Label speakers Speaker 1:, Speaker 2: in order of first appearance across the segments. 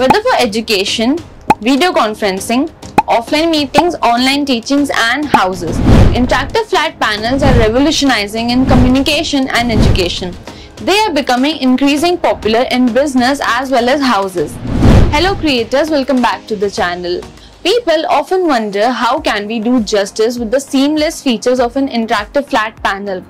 Speaker 1: Whether for education, video conferencing, offline meetings, online teachings and houses. Interactive flat panels are revolutionizing in communication and education. They are becoming increasing popular in business as well as houses. Hello creators, welcome back to the channel. People often wonder how can we do justice with the seamless features of an interactive flat panel.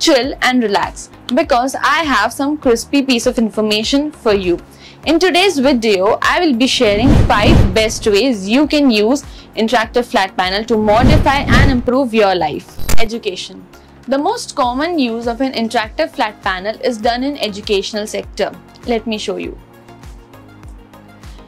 Speaker 1: Chill and relax because I have some crispy piece of information for you. In today's video, I will be sharing 5 best ways you can use interactive flat panel to modify and improve your life. Education. The most common use of an interactive flat panel is done in educational sector. Let me show you.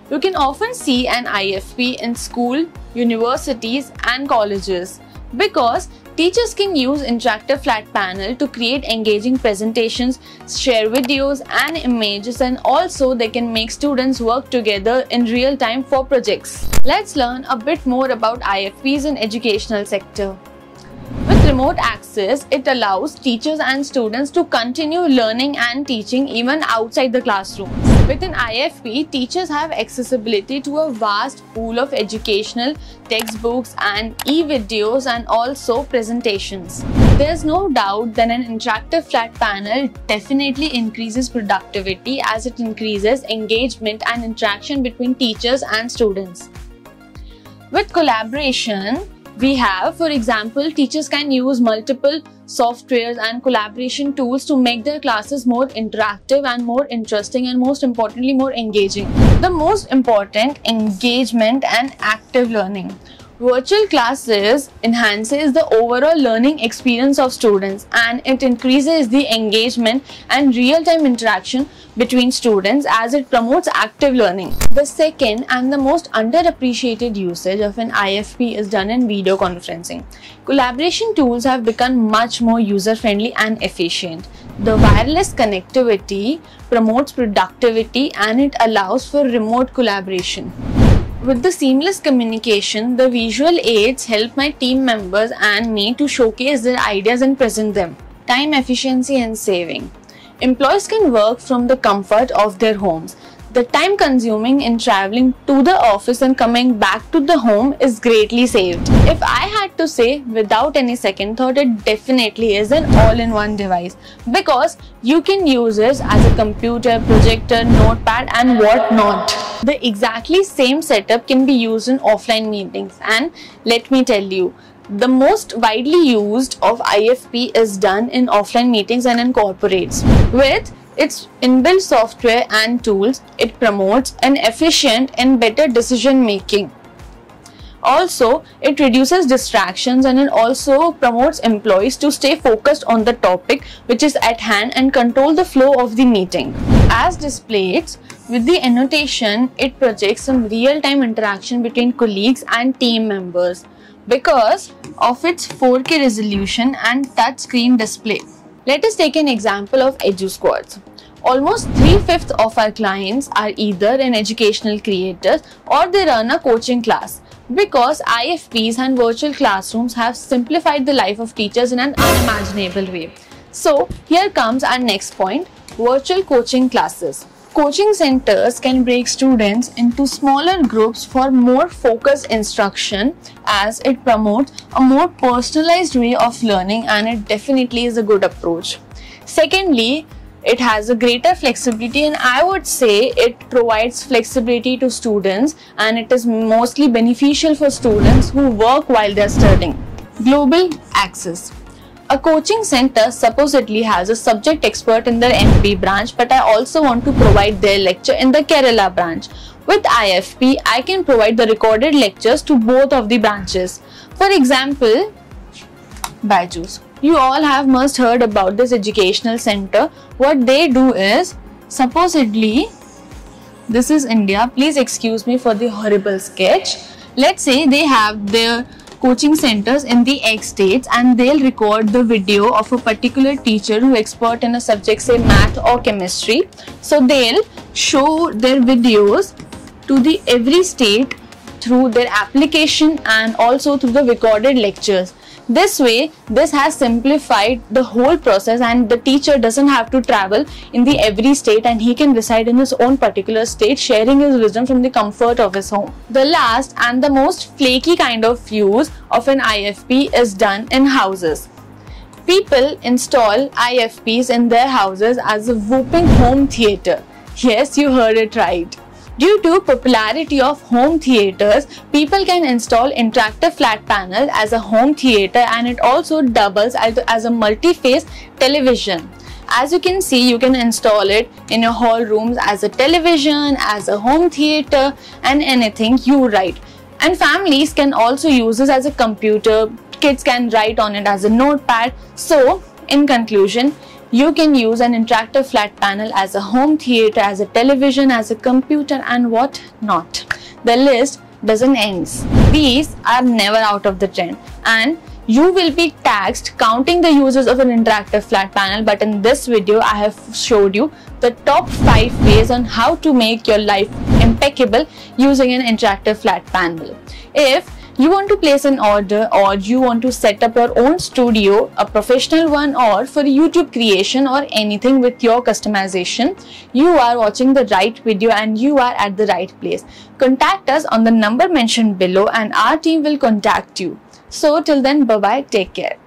Speaker 1: You can often see an IFP in school, universities and colleges because teachers can use interactive flat panel to create engaging presentations, share videos and images and also they can make students work together in real time for projects. Let's learn a bit more about IFPs in educational sector. With remote access, it allows teachers and students to continue learning and teaching even outside the classroom. With an IFP, teachers have accessibility to a vast pool of educational textbooks and e-videos and also presentations. There's no doubt that an interactive flat panel definitely increases productivity as it increases engagement and interaction between teachers and students. With collaboration, we have, for example, teachers can use multiple softwares and collaboration tools to make their classes more interactive and more interesting and most importantly more engaging. The most important engagement and active learning. Virtual classes enhances the overall learning experience of students and it increases the engagement and real-time interaction between students as it promotes active learning. The second and the most underappreciated usage of an IFP is done in video conferencing. Collaboration tools have become much more user-friendly and efficient. The wireless connectivity promotes productivity and it allows for remote collaboration. With the seamless communication, the visual aids help my team members and me to showcase their ideas and present them. Time efficiency and saving. Employees can work from the comfort of their homes. The time consuming in traveling to the office and coming back to the home is greatly saved. If I had to say without any second thought, it definitely is an all-in-one device because you can use it as a computer, projector, notepad and what not. The exactly same setup can be used in offline meetings and let me tell you, the most widely used of IFP is done in offline meetings and in corporates. With its inbuilt software and tools, it promotes an efficient and better decision making. Also, it reduces distractions and it also promotes employees to stay focused on the topic which is at hand and control the flow of the meeting. As displayed, with the annotation, it projects some real-time interaction between colleagues and team members because of its 4K resolution and touchscreen display. Let us take an example of EduSquadz. Almost three-fifths of our clients are either an educational creator or they run a coaching class because IFPs and virtual classrooms have simplified the life of teachers in an unimaginable way. So here comes our next point, virtual coaching classes. Coaching centers can break students into smaller groups for more focused instruction as it promotes a more personalized way of learning and it definitely is a good approach. Secondly, it has a greater flexibility and I would say it provides flexibility to students and it is mostly beneficial for students who work while they're studying. Global access. A coaching center supposedly has a subject expert in their MP branch, but I also want to provide their lecture in the Kerala branch. With IFP, I can provide the recorded lectures to both of the branches. For example, Byju's. You all have must heard about this educational center. What they do is, supposedly, this is India. Please excuse me for the horrible sketch. Let's say they have their coaching centers in the X states and they'll record the video of a particular teacher who expert in a subject say math or chemistry. So they'll show their videos to the every state through their application and also through the recorded lectures. This way, this has simplified the whole process and the teacher doesn't have to travel in the every state and he can reside in his own particular state sharing his wisdom from the comfort of his home. The last and the most flaky kind of use of an IFP is done in houses. People install IFPs in their houses as a whooping home theater. Yes, you heard it right. Due to popularity of home theaters, people can install interactive flat panel as a home theater and it also doubles as a multi-phase television. As you can see, you can install it in your hall rooms as a television, as a home theater and anything you write. And families can also use this as a computer, kids can write on it as a notepad. So, in conclusion, you can use an interactive flat panel as a home theater, as a television, as a computer and what not. The list doesn't end. These are never out of the trend and you will be taxed counting the uses of an interactive flat panel but in this video I have showed you the top 5 ways on how to make your life impeccable using an interactive flat panel. If you want to place an order or you want to set up your own studio, a professional one or for YouTube creation or anything with your customization, you are watching the right video and you are at the right place. Contact us on the number mentioned below and our team will contact you. So till then, bye-bye, take care.